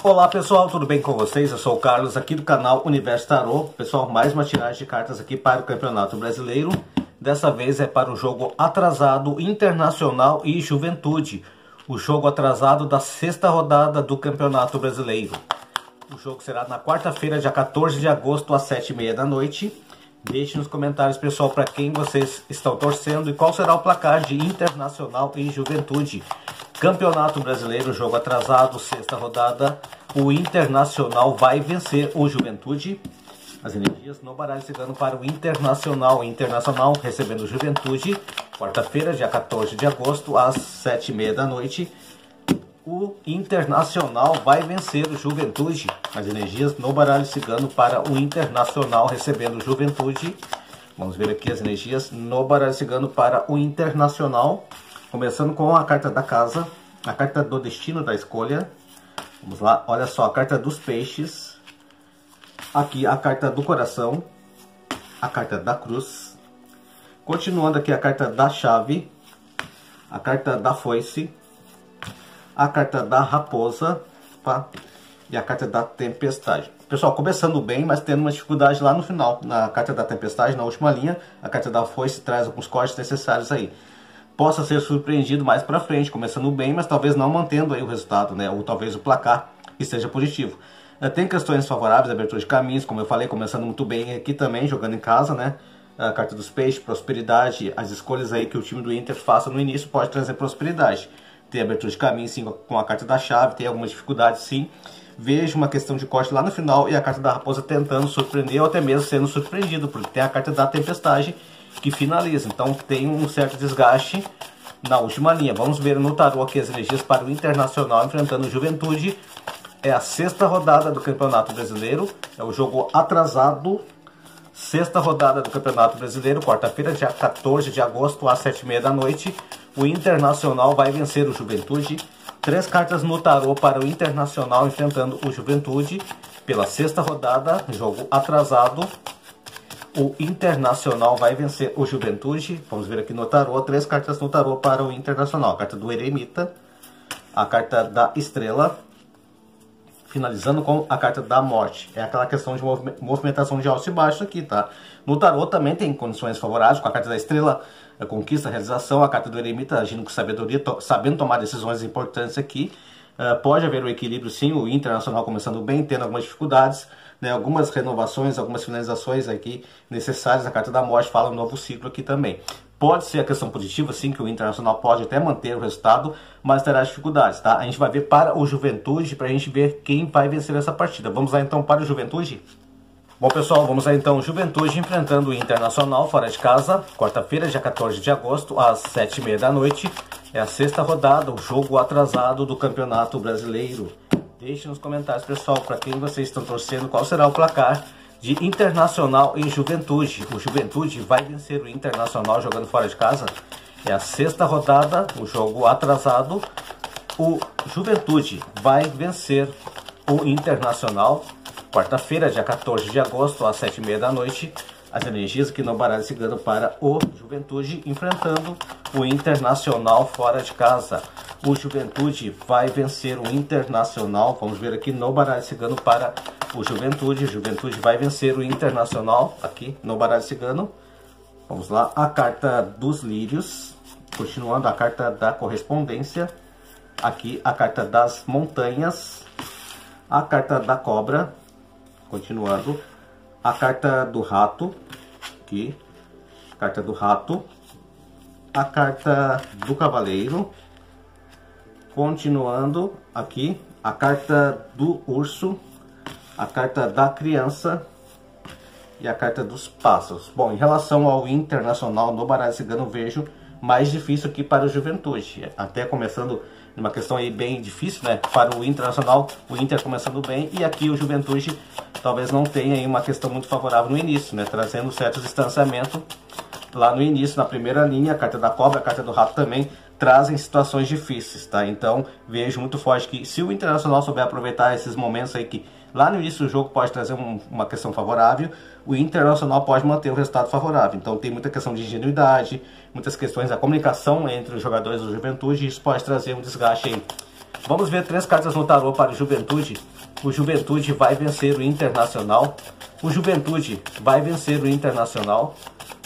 Olá pessoal, tudo bem com vocês? Eu sou o Carlos aqui do canal Universo Tarô. Pessoal, mais uma tiragem de cartas aqui para o Campeonato Brasileiro. Dessa vez é para o jogo atrasado Internacional e Juventude. O jogo atrasado da sexta rodada do Campeonato Brasileiro. O jogo será na quarta-feira, dia 14 de agosto, às 7h30 da noite. Deixe nos comentários, pessoal, para quem vocês estão torcendo e qual será o placar de Internacional e Juventude. Campeonato Brasileiro, jogo atrasado, sexta rodada. O Internacional vai vencer o Juventude. As energias no baralho cigano para o Internacional. Internacional recebendo o Juventude. Quarta-feira, dia 14 de agosto, às sete e meia da noite. O Internacional vai vencer o Juventude. As energias no baralho cigano para o Internacional recebendo o Juventude. Vamos ver aqui as energias no baralho cigano para o Internacional. Começando com a carta da casa, a carta do destino da escolha. Vamos lá, olha só, a carta dos peixes. Aqui a carta do coração, a carta da cruz. Continuando aqui a carta da chave, a carta da foice, a carta da raposa tá? e a carta da tempestade. Pessoal, começando bem, mas tendo uma dificuldade lá no final. Na carta da tempestade, na última linha, a carta da foice traz alguns cortes necessários aí possa ser surpreendido mais para frente, começando bem, mas talvez não mantendo aí o resultado, né? Ou talvez o placar esteja positivo. Eh, tem questões favoráveis, abertura de caminhos, como eu falei, começando muito bem aqui também, jogando em casa, né? A carta dos peixes, prosperidade, as escolhas aí que o time do Inter faça no início pode trazer prosperidade. Tem abertura de caminho, sim, com a carta da chave, tem algumas dificuldades, sim. Vejo uma questão de corte lá no final e a carta da raposa tentando surpreender ou até mesmo sendo surpreendido, porque tem a carta da tempestade que finaliza. Então tem um certo desgaste na última linha. Vamos ver no tarô aqui as energias para o Internacional enfrentando o Juventude. É a sexta rodada do Campeonato Brasileiro. É o jogo atrasado. Sexta rodada do Campeonato Brasileiro, quarta-feira, dia 14 de agosto, às 7h30 da noite. O Internacional vai vencer o Juventude. Três cartas no tarô para o Internacional enfrentando o Juventude pela sexta rodada, jogo atrasado o Internacional vai vencer o Juventude. Vamos ver aqui no tarô, três cartas no tarô para o Internacional. A carta do Eremita, a carta da Estrela, finalizando com a carta da Morte. É aquela questão de movimentação de alto e baixo aqui, tá? No tarô também tem condições favoráveis, com a carta da Estrela, a conquista, a realização, a carta do Eremita agindo com sabedoria, to sabendo tomar decisões importantes aqui. Uh, pode haver um equilíbrio sim, o Internacional começando bem, tendo algumas dificuldades né, algumas renovações, algumas finalizações aqui necessárias. A carta da morte fala um novo ciclo aqui também. Pode ser a questão positiva, sim, que o Internacional pode até manter o resultado, mas terá dificuldades, tá? A gente vai ver para o Juventude, para a gente ver quem vai vencer essa partida. Vamos lá então para o Juventude? Bom pessoal, vamos lá então, Juventude enfrentando o Internacional fora de casa, quarta-feira, dia 14 de agosto, às 7h30 da noite. É a sexta rodada, o jogo atrasado do Campeonato Brasileiro. Deixe nos comentários, pessoal, para quem vocês estão torcendo, qual será o placar de Internacional em Juventude. O Juventude vai vencer o Internacional jogando fora de casa. É a sexta rodada, o jogo atrasado. O Juventude vai vencer o Internacional. Quarta-feira, dia 14 de agosto, às 7h30 da noite. As energias aqui no baralho cigano para o Juventude, enfrentando o Internacional fora de casa o Juventude vai vencer o Internacional. Vamos ver aqui no baralho cigano para o Juventude. O Juventude vai vencer o Internacional aqui no baralho cigano. Vamos lá, a carta dos lírios. Continuando, a carta da correspondência. Aqui a carta das montanhas. A carta da cobra. Continuando, a carta do rato. Aqui, carta do rato. A carta do cavaleiro Continuando aqui, a carta do urso, a carta da criança e a carta dos pássaros. Bom, em relação ao internacional no baralho cigano, vejo mais difícil aqui para o Juventude. Até começando uma questão aí bem difícil, né? Para o Internacional, o Inter começando bem e aqui o Juventude talvez não tenha aí uma questão muito favorável no início, né? Trazendo certo distanciamento lá no início, na primeira linha, a carta da cobra, a carta do rato também trazem situações difíceis, tá? Então vejo muito forte que se o Internacional souber aproveitar esses momentos aí que lá no início do jogo pode trazer um, uma questão favorável, o Internacional pode manter o resultado favorável. Então tem muita questão de ingenuidade, muitas questões da comunicação entre os jogadores do Juventude, e isso pode trazer um desgaste aí Vamos ver três cartas no tarô para o Juventude. O Juventude vai vencer o Internacional. O Juventude vai vencer o Internacional.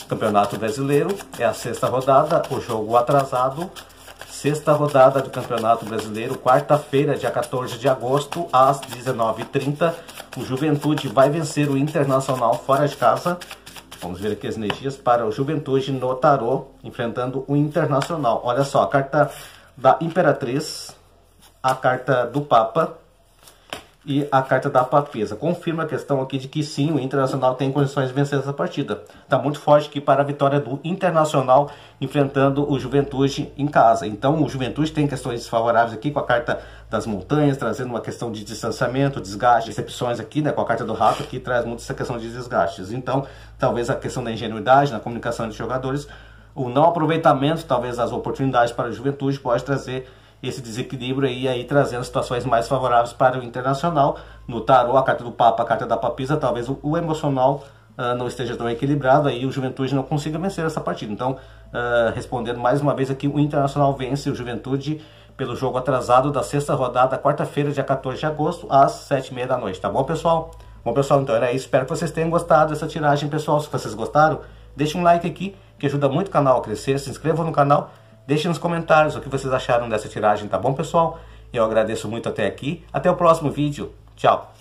Campeonato Brasileiro é a sexta rodada, o jogo atrasado. Sexta rodada do Campeonato Brasileiro, quarta-feira, dia 14 de agosto, às 19h30. O Juventude vai vencer o Internacional fora de casa. Vamos ver aqui as energias para o Juventude no tarô, enfrentando o Internacional. Olha só, a carta da Imperatriz, a carta do Papa e a carta da papisa. Confirma a questão aqui de que sim, o Internacional tem condições de vencer essa partida. Está muito forte aqui para a vitória do Internacional enfrentando o Juventude em casa. Então o Juventude tem questões desfavoráveis aqui com a carta das montanhas, trazendo uma questão de distanciamento, desgaste, decepções aqui, né, com a carta do rato que traz muito essa questão de desgastes. Então, talvez a questão da ingenuidade na comunicação dos jogadores, o não aproveitamento, talvez as oportunidades para a Juventude pode trazer esse desequilíbrio aí, aí trazendo situações mais favoráveis para o internacional. No tarô, a carta do Papa, a carta da Papisa, talvez o, o emocional uh, não esteja tão equilibrado, aí o Juventude não consiga vencer essa partida. Então, uh, respondendo mais uma vez aqui, o Internacional vence o Juventude pelo jogo atrasado da sexta rodada, quarta-feira, dia 14 de agosto, às sete e meia da noite. Tá bom, pessoal? Bom, pessoal, então era isso. Espero que vocês tenham gostado dessa tiragem, pessoal. Se vocês gostaram, deixe um like aqui, que ajuda muito o canal a crescer. Se inscrevam no canal Deixe nos comentários o que vocês acharam dessa tiragem, tá bom, pessoal? Eu agradeço muito até aqui. Até o próximo vídeo. Tchau!